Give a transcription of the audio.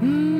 Mm.